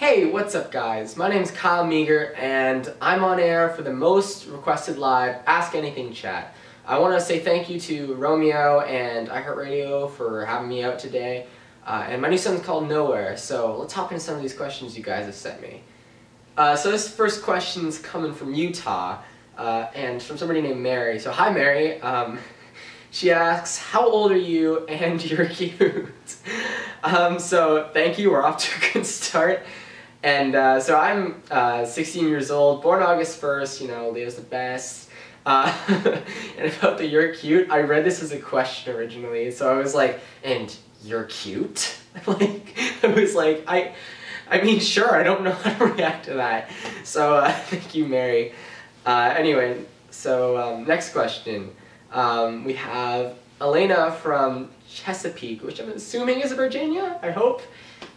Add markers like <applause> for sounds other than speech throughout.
Hey, what's up guys? My name is Kyle Meagher and I'm on air for the most requested live Ask Anything chat. I want to say thank you to Romeo and iHeartRadio for having me out today. Uh, and my new song's called Nowhere, so let's hop into some of these questions you guys have sent me. Uh, so this first question's coming from Utah, uh, and from somebody named Mary. So hi Mary, um, <laughs> she asks, how old are you and <laughs> you're cute? um, so thank you, we're off to a good start. And uh, so I'm uh, 16 years old, born August 1st, you know, Leo's the best. Uh, <laughs> and about the you're cute, I read this as a question originally, so I was like, and you're cute? <laughs> like, I was like, I, I mean, sure, I don't know how to react to that. So uh, <laughs> thank you, Mary. Uh, anyway, so um, next question. Um, we have Elena from Chesapeake, which I'm assuming is Virginia, I hope.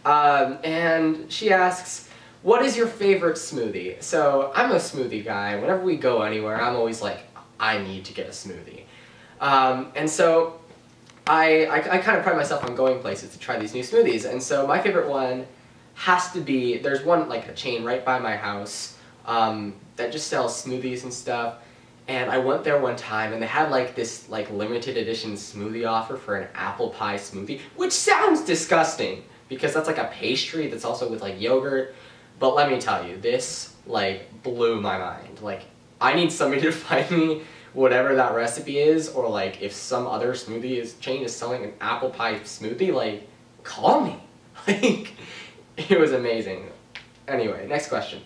Um, and she asks, what is your favorite smoothie? So I'm a smoothie guy. Whenever we go anywhere, I'm always like, I need to get a smoothie. Um, and so I, I, I kind of pride myself on going places to try these new smoothies. And so my favorite one has to be, there's one, like a chain right by my house um, that just sells smoothies and stuff. And I went there one time and they had like this like limited edition smoothie offer for an apple pie smoothie, which sounds disgusting because that's like a pastry that's also with like yogurt. But let me tell you, this like blew my mind. Like I need somebody <laughs> to find me whatever that recipe is or like if some other smoothie is, chain is selling an apple pie smoothie, like call me. <laughs> Like it was amazing. Anyway, next question.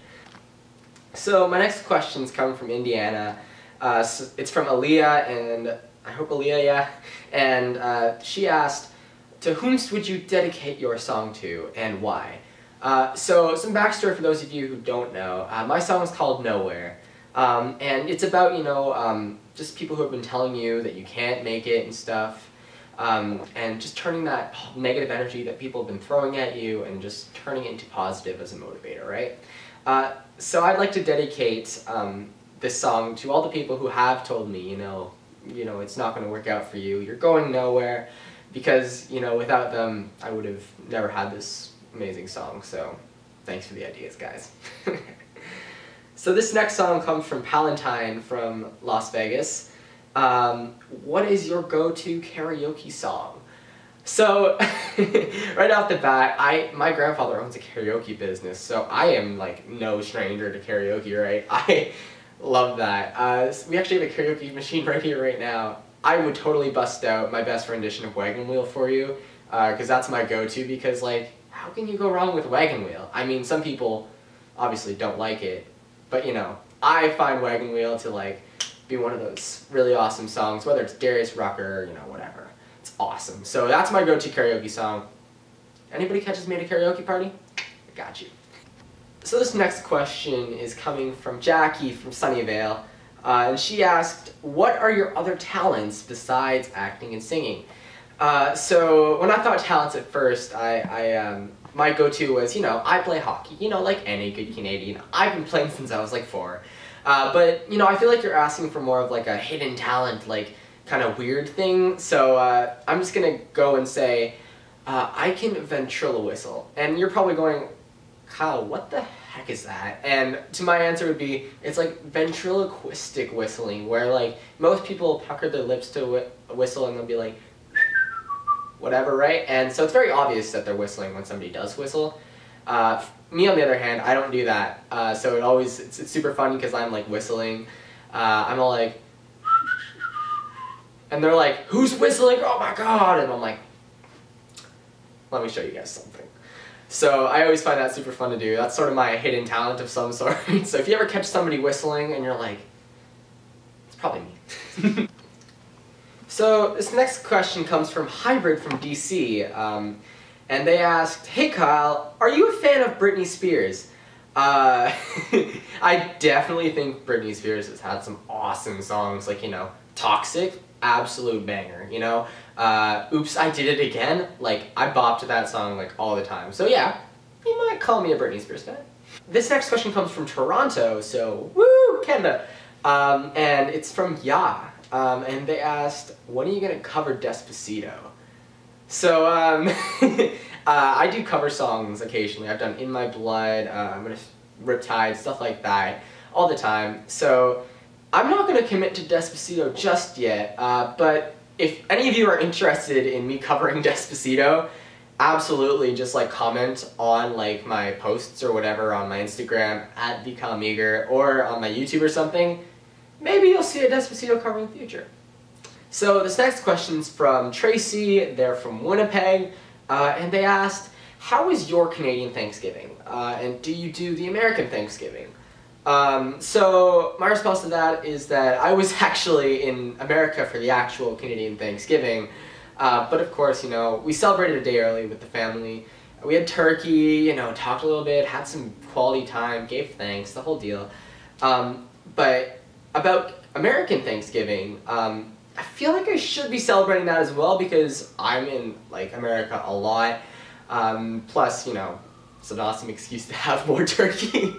So my next question's coming from Indiana. Uh, so it's from Aaliyah, and I hope Aaliyah, yeah. And uh, she asked, to whom would you dedicate your song to, and why? Uh, so some backstory for those of you who don't know. Uh, my song is called Nowhere, um, and it's about, you know, um, just people who have been telling you that you can't make it and stuff, um, and just turning that negative energy that people have been throwing at you and just turning it into positive as a motivator, right? Uh, so I'd like to dedicate um, this song to all the people who have told me, you know, you know, it's not going to work out for you, you're going nowhere, because, you know, without them, I would have never had this amazing song, so thanks for the ideas, guys. <laughs> so this next song comes from Palantine from Las Vegas. Um, what is your go-to karaoke song? So, <laughs> right off the bat, I my grandfather owns a karaoke business, so I am like no stranger to karaoke, right? <laughs> I love that. Uh, we actually have a karaoke machine right here, right now. I would totally bust out my best rendition of Wagon Wheel for you, because uh, that's my go-to, because like, how can you go wrong with Wagon Wheel? I mean, some people obviously don't like it, but you know, I find Wagon Wheel to like be one of those really awesome songs, whether it's Darius Rucker, you know, whatever It's awesome. So that's my go-to karaoke song. Anybody catches me at a karaoke party? I got you. So this next question is coming from Jackie from Sunnyvale. Uh, and she asked, what are your other talents besides acting and singing? Uh, so when I thought talents at first, I, I um, my go-to was, you know, I play hockey, you know, like any good Canadian. I've been playing since I was like four. Uh, but, you know, I feel like you're asking for more of like a hidden talent, like kind of weird thing. So uh, I'm just gonna go and say, uh, I can ventrilo whistle. And you're probably going, Kyle, what the heck is that? And to my answer would be, it's like ventriloquistic whistling, where like most people pucker their lips to wh whistle and they'll be like, <laughs> whatever, right? And so it's very obvious that they're whistling when somebody does whistle. Uh, me, on the other hand, I don't do that. Uh, so it always, it's, it's super funny because I'm like whistling. Uh, I'm all like, <laughs> and they're like, who's whistling? Oh my god! And I'm like, let me show you guys something. So I always find that super fun to do. That's sort of my hidden talent of some <laughs> sort. so if you ever catch somebody whistling and you're like, it's probably me. <laughs> so this next question comes from Hybrid from DC. Um, and they asked, hey Kyle, are you a fan of Britney Spears? Uh, <laughs> I definitely think Britney Spears has had some awesome songs, like, you know, Toxic, absolute banger, you know? Uh, Oops, I Did It Again, like, I bopped to that song, like, all the time. So yeah, you might call me a Britney Spears fan. This next question comes from Toronto, so woo, Canada. Um, and it's from Ya. Um, and they asked, when are you gonna cover Despacito? So, um, <laughs> uh, I do cover songs occasionally. I've done In My Blood, uh, I'm gonna Riptide, stuff like that, all the time. So I'm not gonna commit to Despacito just yet, uh, but if any of you are interested in me covering <laughs> Despacito, absolutely just like comment on like my posts or whatever on my Instagram at the Meagher or on my YouTube or something. Maybe you'll see a Despacito cover in the future. So this next question is from Tracy. They're from Winnipeg, uh, and they asked, "How is your Canadian Thanksgiving? Uh, and do you do the American Thanksgiving?" Um, so my response to that is that I was <laughs> actually in America for the actual Canadian Thanksgiving, uh, but of course, you know, we celebrated a day early with the family. We had turkey, you know, talked a little bit, had some quality time, gave thanks, the whole deal. Um, but about American Thanksgiving, um, I feel like I should be celebrating that as well because I'm in like America a lot. Um, plus, you know, it's an awesome excuse to <laughs> have more turkey.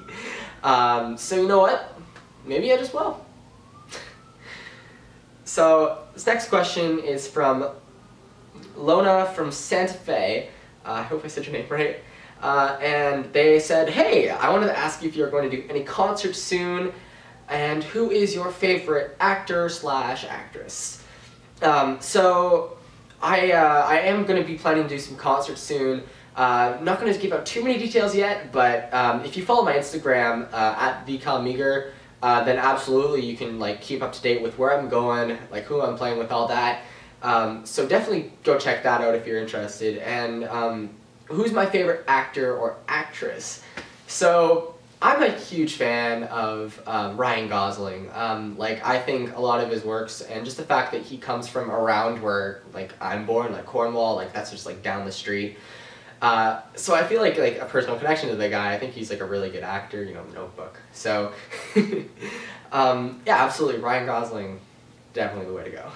Um, so you know what? Maybe I just will. <laughs> so this next question is from Lona from Santa Fe. Uh, I hope I said your name right. Uh, and they said, hey, I wanted to ask you if you're going to do any concerts soon, and who is your favorite actor slash actress? Um, so, I, uh, I am going to be planning to do some concerts soon. Uh, I'm not going to give out too many details yet, but um, if you follow my Instagram uh, at the Meagher, uh, then absolutely you can like keep up to date with where I'm going, like who I'm playing with, all that. Um, so definitely go check that out if you're interested. And um, who's my favorite actor or actress? So I'm a huge fan of um, Ryan Gosling. Um, like I think a lot of his works, and just the fact that he comes from around where like I'm born, like Cornwall, like that's just like down the street. Uh, so I feel like like a personal connection to the guy. I think he's like a really good actor. You know, Notebook. So <laughs> um, yeah, absolutely, Ryan Gosling, definitely the way to go.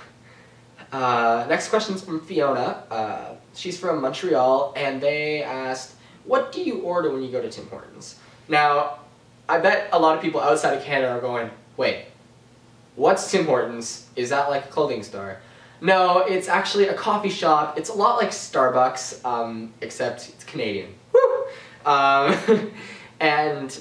Uh, next question's from Fiona. Uh, she's from Montreal, and they asked, what do you order when you go to Tim Hortons? Now, I bet a lot of people outside of Canada are going, wait, what's Tim Hortons? Is that like a clothing store? No, it's actually a coffee shop. It's a lot like Starbucks, um, except it's Canadian. Woo! Um, <laughs> and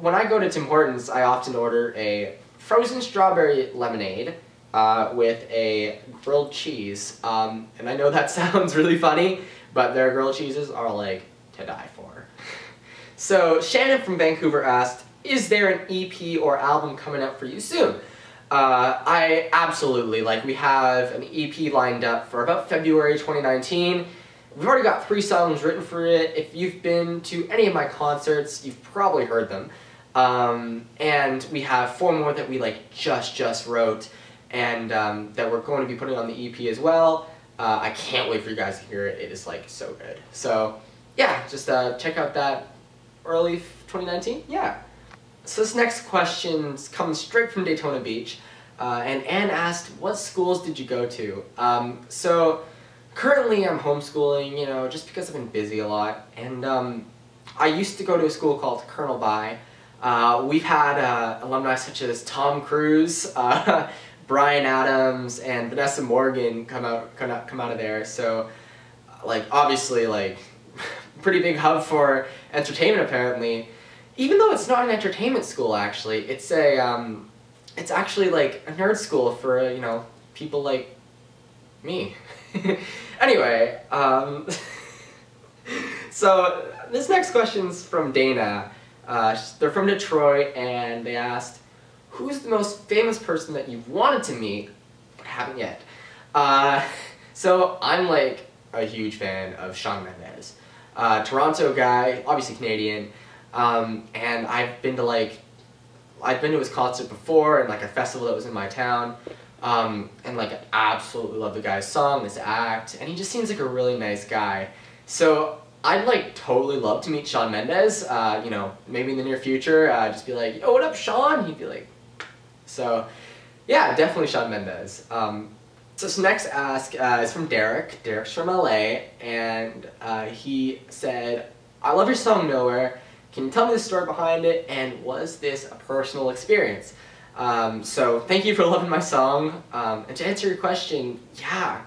when I go to Tim Hortons, I often order a frozen strawberry lemonade, uh, with a grilled cheese. Um, and I know that <laughs> sounds really funny, but their grilled cheeses are like to die for. <laughs> so Shannon from Vancouver asked, is there an EP or album coming out for you soon? Uh, I absolutely, like we have an EP lined up for about February 2019. We've already got three songs written for it. If you've been to any of my concerts, you've probably heard them. Um, and we have four more that we like just, just wrote and um, that we're going to be putting on the EP as well. Uh, I can't wait for you guys to hear it. It is like so good. So yeah, just uh, check out that early 2019. Yeah. So this next question comes straight from Daytona Beach. Uh, and Anne asked, what schools did you go to? Um, so currently I'm homeschooling, you know, just because I've been busy a lot. And um, I used to go to a school called Colonel By. Uh, we've had uh, alumni such as Tom Cruise, <laughs> uh, Bryan Adams and Vanessa Morgan come out come out come out of there. So like obviously like <laughs> pretty big hub for entertainment apparently. Even though it's not an entertainment school actually, it's a um, it's actually like a nerd school for you know people like me. <laughs> anyway, um, <laughs> so this next question's from Dana. Uh, they're from Detroit and they asked, who's the most famous person that you've wanted to meet but haven't yet? Uh, <laughs> so I'm like a huge fan of Shawn Mendes. Uh, Toronto guy, obviously Canadian, um, and I've been to like, I've been to his concert before and like a festival that was in my town, um, and like I absolutely love the guy's song, his act, and he just seems like a really nice guy. So I'd like totally love to meet Shawn Mendes, uh, you know, maybe in the near future, uh, just be like, yo, what up, Shawn? He'd be like, so yeah, definitely Shawn Mendes. Um, so this next ask uh, is from Derek. Derek's from LA, and uh, he said, I love your song Nowhere. Can you tell me the story behind it, and was this a personal experience? Um, so thank you for loving my song. Um, and to answer your question, yeah,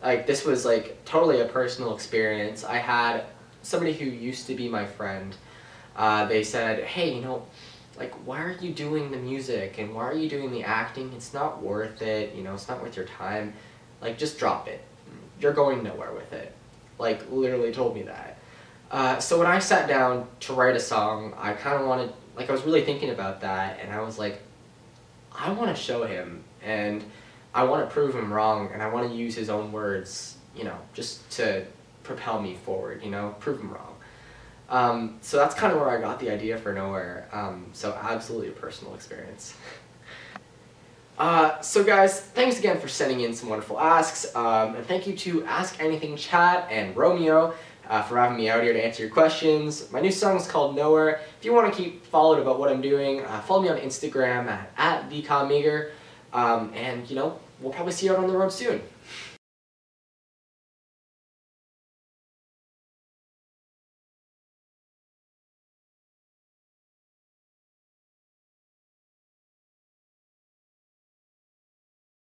like this was like totally a personal experience. I had somebody who used to be my friend. Uh, they said, "Hey, you know, like why are you doing the music and why are you doing the acting? It's not worth it. You know, it's not worth your time. Like just drop it. You're going nowhere with it." Like literally told me that. Uh, so when I sat down to write a song, I kind of wanted, like I was really thinking about that, and I was like, I want to show him, and I want to prove him wrong, and I want to use his own words, you know, just to propel me forward, you know, prove him wrong. Um, so that's kind of where I got the idea for Nowhere. Um, so absolutely a personal experience. <laughs> Uh, so guys, thanks again for sending in some wonderful asks, um, and thank you to Ask Anything Chat and Romeo uh, for having me out here to answer your questions. My new song is called Nowhere. If you want to keep followed about what I'm doing, uh, follow me on Instagram at, at Um, and, you know, we'll probably see you out on the road soon.